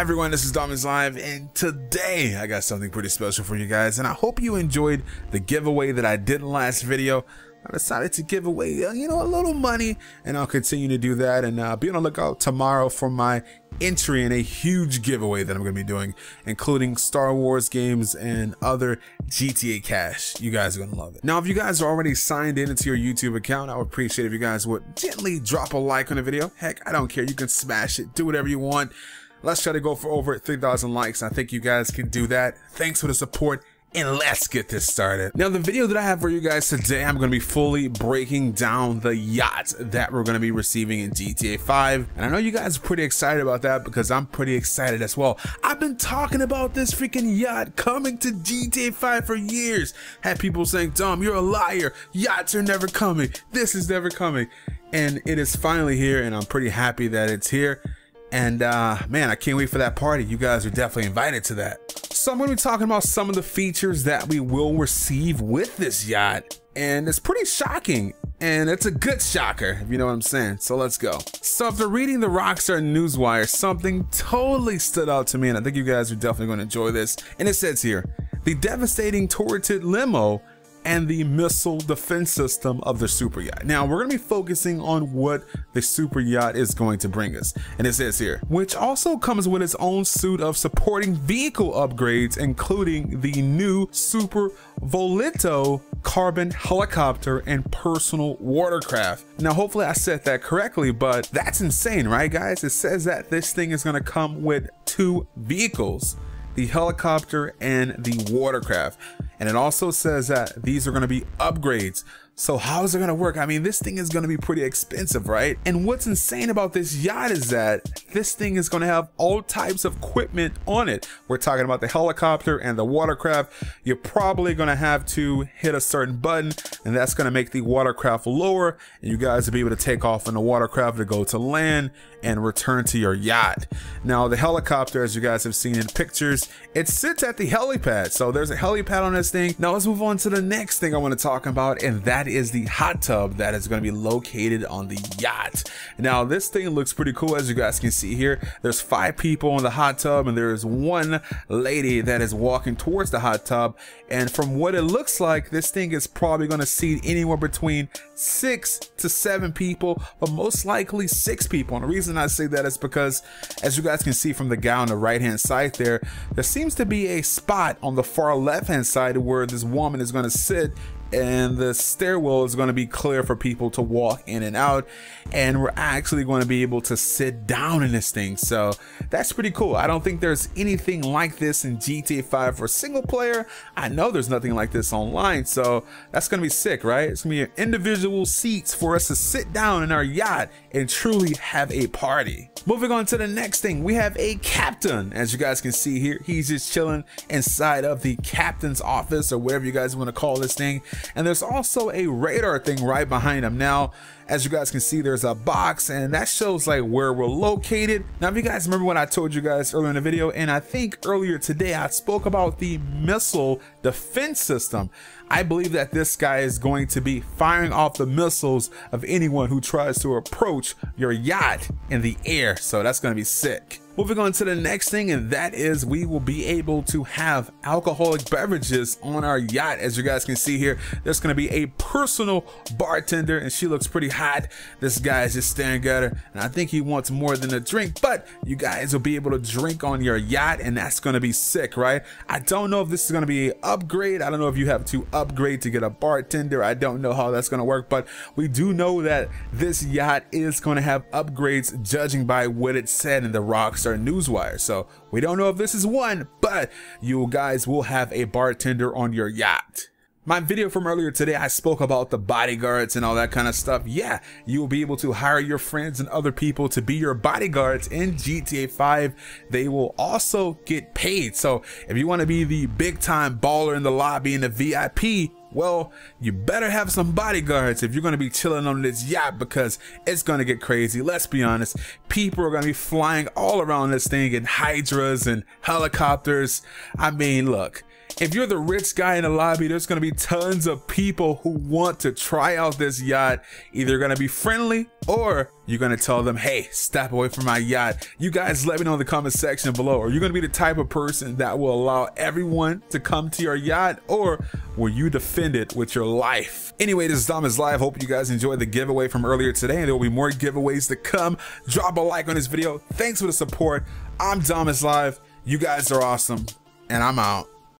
everyone, this is Domis Live, and today I got something pretty special for you guys, and I hope you enjoyed the giveaway that I did in the last video. I decided to give away, uh, you know, a little money, and I'll continue to do that, and uh, be on the lookout tomorrow for my entry in a huge giveaway that I'm going to be doing, including Star Wars games and other GTA cash. You guys are going to love it. Now, if you guys are already signed in into your YouTube account, I would appreciate if you guys would gently drop a like on the video. Heck, I don't care. You can smash it, do whatever you want. Let's try to go for over 3,000 likes. I think you guys can do that. Thanks for the support and let's get this started. Now, the video that I have for you guys today, I'm going to be fully breaking down the yacht that we're going to be receiving in GTA 5. And I know you guys are pretty excited about that because I'm pretty excited as well. I've been talking about this freaking yacht coming to GTA 5 for years. Had people saying, Dom, you're a liar. Yachts are never coming. This is never coming. And it is finally here and I'm pretty happy that it's here. And uh, man, I can't wait for that party. You guys are definitely invited to that. So I'm going to be talking about some of the features that we will receive with this yacht. And it's pretty shocking. And it's a good shocker, if you know what I'm saying. So let's go. So after reading the Rockstar Newswire, something totally stood out to me. And I think you guys are definitely going to enjoy this. And it says here, the devastating turreted limo and the missile defense system of the super yacht. Now we're going to be focusing on what the super yacht is going to bring us. And it says here, which also comes with its own suit of supporting vehicle upgrades, including the new Super Volito carbon helicopter and personal watercraft. Now, hopefully I said that correctly, but that's insane, right guys? It says that this thing is going to come with two vehicles the helicopter and the watercraft. And it also says that these are going to be upgrades. So how is it to work? I mean, this thing is to be pretty expensive, right? And what's insane about this yacht is that this thing is to have all types of equipment on it. We're talking about the helicopter and the watercraft. You're probably to have to hit a certain button and that's to make the watercraft lower and you guys will be able to take off in the watercraft to go to land and return to your yacht. Now the helicopter, as you guys have seen in pictures, it sits at the helipad. So there's a helipad on this thing. Now let's move on to the next thing I want to talk about and that is the hot tub that is going to be located on the yacht. Now this thing looks pretty cool as you guys can see here. There's five people in the hot tub and there's one lady that is walking towards the hot tub and from what it looks like this thing is probably going to seat anywhere between six to seven people but most likely six people and the reason I say that is because as you guys can see from the guy on the right hand side there there seems to be a spot on the far left hand side where this woman is going to sit and the stairwell is going to be clear for people to walk in and out and we're actually going to be able to sit down in this thing. So that's pretty cool. I don't think there's anything like this in gta 5 for single player. I know there's nothing like this online so that's going to be sick right? It's going to be individual seats for us to sit down in our yacht and truly have a party. Moving on to the next thing we have a captain. As you guys can see here he's just chilling inside of the captain's office or whatever you guys want to call this thing and there's also a radar thing right behind him. Now, as you guys can see, there's a box and that shows like where we're located. Now, if you guys remember what I told you guys earlier in the video, and I think earlier today, I spoke about the missile defense system. I believe that this guy is going to be firing off the missiles of anyone who tries to approach your yacht in the air. So that's going to be sick. Moving on to the next thing, and that is we will be able to have alcoholic beverages on our yacht. As you guys can see here, there's going to be a personal bartender, and she looks pretty hot. This guy is just staring at her, and I think he wants more than a drink, but you guys will be able to drink on your yacht, and that's to be sick, right? I don't know if this is to be an upgrade. I don't know if you have to upgrade to get a bartender. I don't know how that's to work, but we do know that this yacht is to have upgrades judging by what it said in the rocks Rockstar Newswire. So we don't know if this is one, but you guys will have a bartender on your yacht. My video from earlier today, I spoke about the bodyguards and all that kind of stuff. Yeah, you will be able to hire your friends and other people to be your bodyguards in GTA 5. They will also get paid. So if you want to be the big time baller in the lobby and the VIP, well, you better have some bodyguards if you're going to be chilling on this yacht because it's going to get crazy. Let's be honest. People are going to be flying all around this thing in hydras and helicopters. I mean, look, If you're the rich guy in the lobby, there's going to be tons of people who want to try out this yacht. Either going to be friendly or you're going to tell them, hey, step away from my yacht. You guys let me know in the comment section below. Are you going to be the type of person that will allow everyone to come to your yacht or will you defend it with your life? Anyway, this is Domis Live. Hope you guys enjoyed the giveaway from earlier today and there will be more giveaways to come. Drop a like on this video. Thanks for the support. I'm Domis Live. You guys are awesome and I'm out.